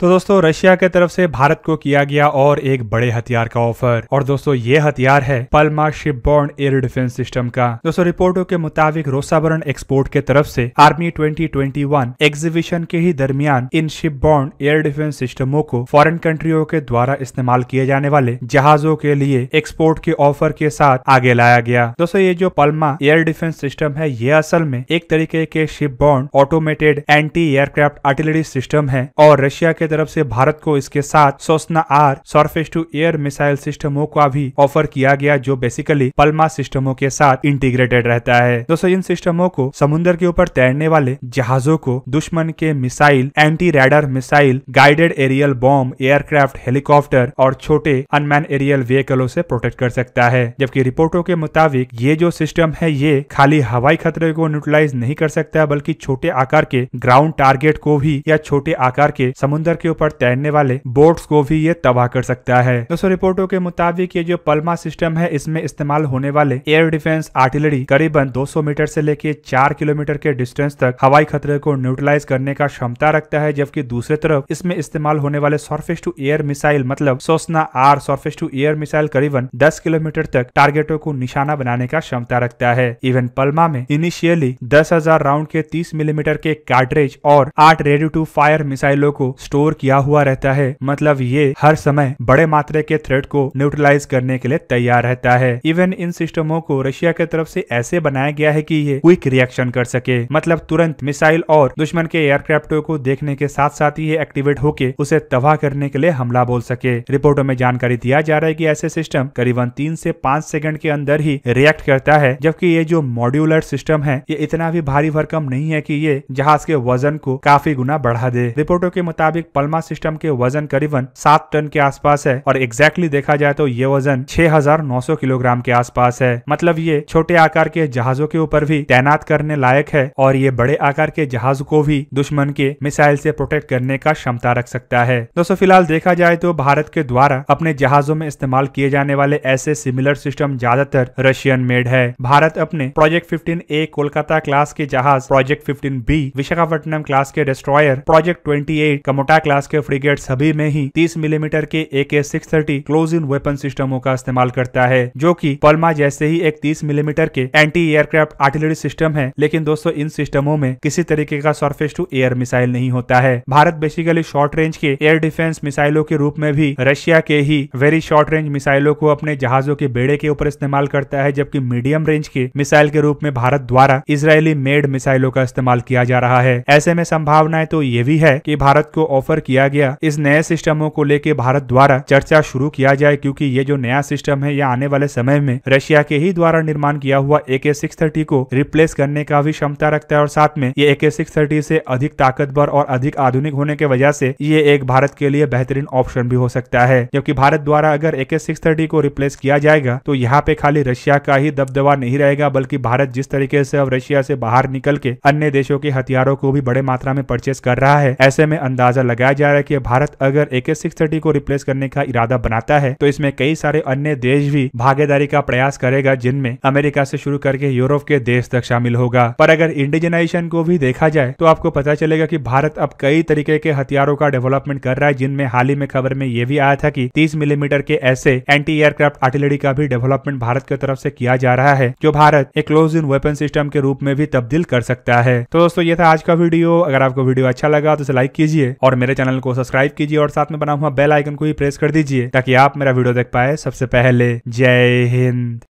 तो दोस्तों, रशिया के तरफ़ से भारत को किया गया और एक बड़े हथियार का ऑफ़र। और दोस्तों, ये हथियार है Palma ship borne air defence system का। दोस्तों, रिपोर्टों के मुताबिक रोसाबरन एक्सपोर्ट के तरफ़ से आर्मी 2021 एग्जीबिशन के ही दरमियान इन शिप बॉर्न एयर डिफेंस सिस्टमों को फॉरेन कंट्रियों के द्वारा इस्तेमाल किए जाने वाले जहाजों के लिए एक्सपोर्ट के ऑफ़र के साथ आगे लाया गया। दोस्तों, ये जो पल्मा एयर डिफेंस सिस्टम है, ये असल में एक तरीके के ship borne automated anti aircraft artillery system है और रशिया के तरफ़ से भारत को इसके साथ Sosna R surface to air missile सिस्टमों का भी ऑफ़र किया गया, जो बेसिकली पल्मा सिस्टमों के साथ इंटीग्रेटेड रहता है। दोस्तों, इन सिस्टमों को समुन्द्र के ऊपर तैरने वाले जहाजों को दुश्मन के missile anti radar missile guided aerial bomb aircraft helicopter और छोटे अनमैन एरियल व्हीकलों से प्रोटेक्ट कर सकता है। जबकि रिपोर्टों के मुताबिक ये जो सिस्टम है, ये खाली हवाई खतरे को न्यूट्रलाइज नहीं कर सकता, बल्कि छोटे आकार के ग्राउंड टारगेट को भी या छोटे आकार के समुद्र के ऊपर तैरने वाले बोट्स को भी ये तबाह कर सकता है। दोस्तों, रिपोर्टों के मुताबिक ये जो पलमा सिस्टम है, इसमें इस्तेमाल होने वाले एयर डिफेंस आर्टिलरी करीबन 200 मीटर से लेके 4 किलोमीटर के डिस्टेंस तक हवाई खतरे को न्यूट्रलाइज करने का क्षमता रखता है, जबकि दूसरे तरफ़ इसमें इस्तेमाल होने वाले सरफेस टू एयर मिसाइल मतलब Sosna R surface to air missile करीबन 10 किलोमीटर तक टारगेटों को निशाना बनाने का क्षमता रखता है। इवन पलमा में इनिशियली दस हज़ार राउंड के तीस मिलीमीटर के कार्ट्रेज और आठ रेडी टू फायर मिसाइलों को स्टोर किया हुआ रहता है। मतलब ये हर समय बड़े मात्रा के थ्रेट को न्यूट्रलाइज करने के लिए तैयार रहता है। इवन इन सिस्टमों को रशिया की तरफ़ से ऐसे बनाया गया है कि ये क्विक रिएक्शन कर सके। मतलब तुरंत मिसाइल और दुश्मन के एयरक्राफ्टों को देखने के साथ साथ ही ये एक्टिवेट होके उसे तबाह करने के लिए हमला बोल सके। रिपोर्टों में जानकारी दिया जा रहा है की ऐसे सिस्टम करीबन तीन से पाँच सेकंड के अंदर ही रिएक्ट करता है, जबकि ये जो मॉड्यूलर सिस्टम है, ये इतना भी भारी भरकम नहीं है की ये जहाज़ के वज़न को काफ़ी गुना बढ़ा दे। रिपोर्टों के मुताबिक पल्मा सिस्टम के वज़न करीबन सात टन के आसपास है और एग्जैक्टली देखा जाए तो ये वज़न 6,900 किलोग्राम के आसपास है। मतलब ये छोटे आकार के जहाजों के ऊपर भी तैनात करने लायक है और ये बड़े आकार के जहाज़ को भी दुश्मन के मिसाइल से प्रोटेक्ट करने का क्षमता रख सकता है। दोस्तों फ़िलहाल देखा जाए तो भारत के द्वारा अपने जहाजों में इस्तेमाल किए जाने वाले ऐसे सिमिलर सिस्टम ज़्यादातर रशियन मेड है। भारत अपने प्रोजेक्ट 15 ए कोलकाता क्लास के जहाज़ प्रोजेक्ट 15 बी विशाखापट्टनम क्लास के डिस्ट्रॉयर प्रोजेक्ट 28 कमोटा क्लास के फ्रिगेट सभी में ही 30 मिलीमीटर के A K six thirty close in weapon सिस्टमों का इस्तेमाल करता है, जो कि पल्मा जैसे ही एक 30 मिलीमीटर के एंटी एयरक्राफ्ट आर्टिलरी सिस्टम है, लेकिन दोस्तों इन सिस्टमों में किसी तरीके का सरफेस टू एयर मिसाइल नहीं होता है। भारत बेसिकली शॉर्ट रेंज के एयर डिफेंस मिसाइलों के रूप में भी रशिया के ही वेरी शॉर्ट रेंज मिसाइलों को अपने जहाजों के बेड़े के ऊपर इस्तेमाल करता है, जबकि मीडियम रेंज के मिसाइल के रूप में भारत द्वारा इसराइली मेड मिसाइलों का इस्तेमाल किया जा रहा है। ऐसे में संभावनाएँ तो ये भी है कि भारत को ऑफ़र किया गया। इस नए सिस्टमों को लेके भारत द्वारा चर्चा शुरू किया जाए, क्योंकि ये जो नया सिस्टम है, यह आने वाले समय में रशिया के ही द्वारा निर्माण किया हुआ ए के सिक्स थर्टी को रिप्लेस करने का भी क्षमता रखता है, और साथ में ये ए के सिक्स थर्टी से अधिक ताकतवर और अधिक आधुनिक होने की वजह से ये एक भारत के लिए बेहतरीन ऑप्शन भी हो सकता है। जबकि भारत द्वारा अगर ए के सिक्स थर्टी को रिप्लेस किया जाएगा तो यहाँ पे खाली रशिया का ही दबदबा नहीं रहेगा, बल्कि भारत जिस तरीके से अब रशिया से बाहर निकल के अन्य देशों के हथियारों को भी बड़े मात्रा में परचेस कर रहा है, ऐसे में अंदाज़ा लगाया जा रहा है कि भारत अगर ए के सिक्स थर्टी को रिप्लेस करने का इरादा बनाता है तो इसमें कई सारे अन्य देश भी भागीदारी का प्रयास करेगा, जिनमें अमेरिका से शुरू करके यूरोप के देश तक शामिल होगा। पर अगर इंडिजनाइजेशन को भी देखा जाए तो आपको पता चलेगा कि भारत अब कई तरीके के हथियारों का डेवलपमेंट कर रहा है, जिनमें हाल ही में खबर में यह भी आया था कि 30 मिलीमीटर के ऐसे एंटी एयरक्राफ्ट आर्टिलरी का भी डेवलपमेंट भारत की तरफ़ से किया जा रहा है, जो भारत एक क्लोज इन वेपन सिस्टम के रूप में भी तब्दील कर सकता है। तो दोस्तों, ये था आज का वीडियो। अगर आपको वीडियो अच्छा लगा तो इसे लाइक कीजिए और मेरे चैनल को सब्सक्राइब कीजिए और साथ में बना हुआ बेल आइकन को भी प्रेस कर दीजिए ताकि आप मेरा वीडियो देख पाए सबसे पहले। जय हिंद।